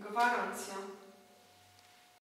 Gwarancja.